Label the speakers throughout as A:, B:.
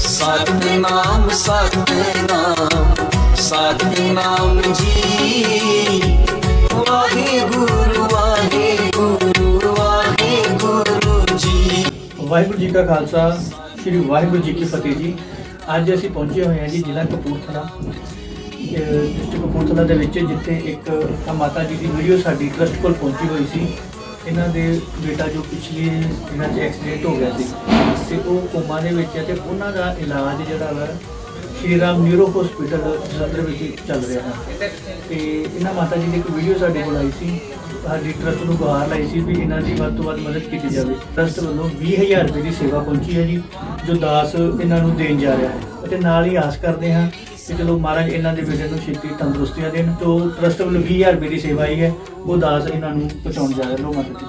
A: ਸਤਨਾਮ ਸਤਨਾਮ ਸਤਨਾਮ ਜੀ। ਵਾਹਿਗੁਰੂ ਵਾਹਿਗੁਰੂ ਵਾਹਿਗੁਰੂ ਜੀ।
B: ਵਾਹਿਗੁਰੂ ਜੀ ਕਾ ਖਾਲਸਾ, ਸ੍ਰੀ ਵਾਹਿਗੁਰੂ ਜੀ ਕੀ ਫਤਿਹ ਜੀ। ਅੱਜ ਅਸੀਂ ਪਹੁੰਚੇ ਹੋਏ ਹਾਂ ਜੀ ਜ਼ਿਲ੍ਹਾ ਕਪੂਰਥਲਾ ਡਿਸਟ੍ਰਿਕਟ ਕਪੂਰਥਲਾ ਦੇ ਵਿੱਚ, ਜਿੱਥੇ ਇੱਕ ਮਾਤਾ ਜੀ ਦੀ ਵੀਡੀਓ ਸਾਡੀ ਟਰਸਟ ਕੋਲ ਪਹੁੰਚੀ ਹੋਈ ਸੀ। ਇਹਨਾਂ ਦੇ ਬੇਟਾ ਜੋ ਪਿਛਲੇ ਦਿਨਾਂ 'ਚ ਐਕਸੀਡੈਂਟ ਹੋ ਗਿਆ ਸੀ ਤੇ ਉਹ ਕੋਮਾ ਦੇ ਵਿੱਚ ਹੈ ਤੇ ਉਹਨਾਂ ਦਾ ਇਲਾਜ ਜਿਹੜਾ ਵਾ ਸ਼੍ਰੀ ਰਾਮ ਨਿਊਰੋ ਹਸਪੀਟਲ ਜਲੰਧਰ ਵਿੱਚ ਚੱਲ ਰਿਹਾ ਹੈ। ਤੇ ਇਹਨਾਂ ਮਾਤਾ ਜੀ ਦੀ ਇੱਕ ਵੀਡੀਓ ਸਾਡੇ ਕੋਲ ਆਈ ਸੀ, ਸਾਡੀ ਟਰਸਟ ਨੂੰ ਗੁਹਾਰ ਲਾਈ ਸੀ ਵੀ ਇਹਨਾਂ ਦੀ ਵੱਧ ਤੋਂ ਵੱਧ ਮਦਦ ਕੀਤੀ ਜਾਵੇ। ਟਰਸਟ ਵੱਲੋਂ 20000 ਰੁਪਏ ਦੀ ਸੇਵਾ ਪਹੁੰਚੀ ਹੈ ਜੀ, ਜੋ ਦਾਸ ਇਹਨਾਂ ਨੂੰ ਦੇਣ ਜਾ ਰਿਹਾ ਹੈ। ਅਤੇ ਨਾਲ ਹੀ ਆਸ ਕਰਦੇ ਹਾਂ ਕਿ ਚਲੋ ਮਹਾਰਾਜ ਇਹਨਾਂ ਦੇ ਬੇਟੇ ਨੂੰ ਛੇਤੀ ਤੰਦਰੁਸਤੀਆਂ ਦੇਣ ਤੋਂ ਟਰਸਟ ਵੱਲੋਂ 20000 ਰੁਪਏ ਦੀ ਸੇਵਾ ਆਈ ਹੈ, ਉਹ ਦਾਸ ਇਹਨਾਂ ਨੂੰ ਪਹੁੰਚਾਉਣ ਜਾ ਰਿਹਾ ਲੋ ਮਾਤਾ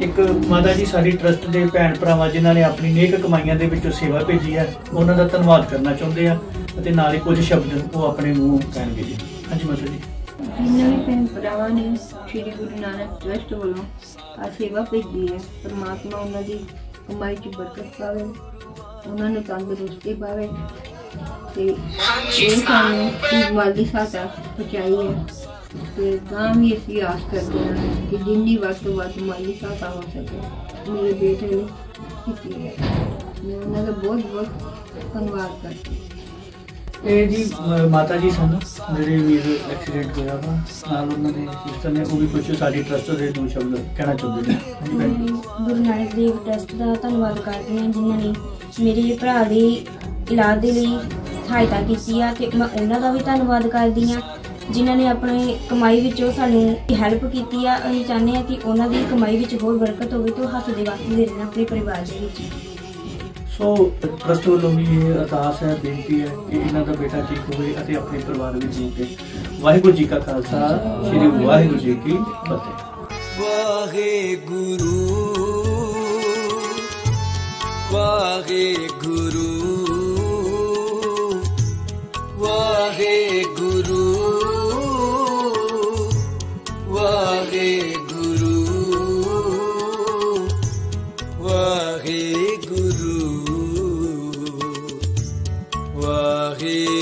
B: ਇੱਕ ਮਾਤਾ ਜੀ ਸਾਡੀ ਟਰਸਟ ਦੇ ਭੈਣ ਭਰਾਵਾਂ ਜਿਨ੍ਹਾਂ ਨੇ ਆਪਣੀ ਨੇਕ ਕਮਾਈਆਂ ਦੇ ਵਿੱਚੋਂ ਸੇਵਾ ਭੇਜੀ ਹੈ, ਉਹਨਾਂ ਦਾ ਧੰਨਵਾਦ ਕਰਨਾ ਚਾਹੁੰਦੇ ਆ ਅਤੇ ਨਾਲ ਹੀ ਕੁਝ ਸ਼ਬਦ ਉਹ ਆਪਣੇ ਮੂੰਹੋਂ ਕਹਿਣਗੇ ਜੀ। ਹਾਂਜੀ ਮਾਤਾ ਜੀ।
C: ਜਿਨ੍ਹਾਂ ਵੀ ਭੈਣ ਭਰਾਵਾਂ ਨੇ ਸ਼੍ਰੀ ਗੁਰੂ ਨਾਨਕ ਟਰਸਟ ਵੱਲੋਂ ਆ ਸੇਵਾ ਭੇਜੀ ਹੈ, ਪਰਮਾਤਮਾ ਉਹਨਾਂ ਦੀ ਕਮਾਈ 'ਚ ਬਰਕਤ ਪਾਵੇ, ਉਹਨਾਂ ਨੂੰ ਤੰਦਰੁਸਤੀ ਪਾਵੇ ਤੇ ਇਹ ਸਾਨੂੰ ਮਾਲੀ ਸਹਾਇਤਾ ਪਹੁੰਚਾਈ ਹੈ। ਤੇ ਗਾਂ ਵੀ ਅਸੀਂ ਆਸ ਕਰਦੇ ਹਾਂ ਕਿ ਜਿੰਨੀ ਵੱਧ ਤੋਂ ਵੱਧ ਮਾਲੀ ਸਹਾਇਤਾ ਹੋ ਸਕੇ। ਮੇਰੇ ਬੇਟੇ ਨੇ ਕੀਤੀ ਹੈ। ਮੈਂ ਉਹਨਾਂ ਦਾ ਬਹੁਤ ਬਹੁਤ ਧੰਨਵਾਦ ਕਰਦੀ ਹਾਂ।
B: ਇਹ ਜੀ ਮ- ਮਾਤਾ ਜੀ ਸਨ ਜਿਹੜੇ ਵੀਰ ਐਕਸੀਡੈਂਟ ਹੋਇਆ ਵਾ ਨਾਲ ਉਹਨਾਂ ਦੇ ਸਿਸਟਰ ਨੇ ਉਹ ਵੀ ਕੁਝ ਸਾਡੀ ਟਰਸਟ ਦੇ ਦੋ ਸ਼ਬਦ ਕਹਿਣਾ ਚਾਹੁੰਦੇ ਨੇ।
D: ਗੁਰੂ ਨਾਨਕ ਦੇਵ ਟਰਸਟ ਦਾ ਧੰਨਵਾਦ ਕਰਦੇ ਹਾਂ ਜਿਨ੍ਹਾਂ ਨੇ ਮੇਰੇ ਭਰਾ ਦੇ ਇਲਾਜ ਦੇ ਲਈ ਸਹਾਇਤਾ ਕੀਤੀ ਆ ਤੇ ਮੈਂ ਉਹਨਾਂ ਦਾ ਵੀ ਧੰਨਵਾਦ ਕਰਦੀ ਆ ਜਿਨ੍ਹਾਂ ਨੇ ਆਪਣੀ ਕਮਾਈ ਵਿੱਚੋਂ ਸਾਨੂੰ ਹੈਲਪ ਕੀਤੀ ਆ। ਅਸੀਂ ਚਾਹੁੰਦੇ ਆ ਕਿ ਉਹਨਾਂ ਦੀ ਕਮਾਈ ਵਿੱਚ ਹੋਰ ਬਰਕਤ ਹੋਵੇ ਤੇ ਉਹ ਹੱਸਦੇ ਵਸਦੇ ਰਹਿਣ ਆਪਣੇ ਪਰਿਵਾਰ ਦੇ ਵਿੱਚ।
B: ਸੋ ਟਰਸਟ ਵੱਲੋਂ ਵੀ ਇਹ ਅਰਦਾਸ ਹੈ ਬੇਨਤੀ ਹੈ ਕਿ ਇਹਨਾਂ ਦਾ ਬੇਟਾ ਠੀਕ ਹੋਵੇ ਅਤੇ ਆਪਣੇ ਪਰਿਵਾਰ ਵਿੱਚ ਜੀਵੇ ਵਾਹਿਗੁਰੂ ਜੀ ਕਾ ਖਾਲਸਾ ਸ੍ਰੀ ਵਾਹਿਗੁਰੂ ਜੀ ਕੀ ਫਤਿਹ।
A: ਵਾਹਿਗੁਰੂ ਵਾਹਿਗੁਰੂ। Shri